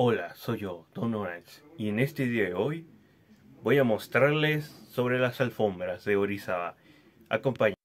Hola, soy yo, Don Orange, y en este día de hoy voy a mostrarles sobre las alfombras de Orizaba. Acompañen.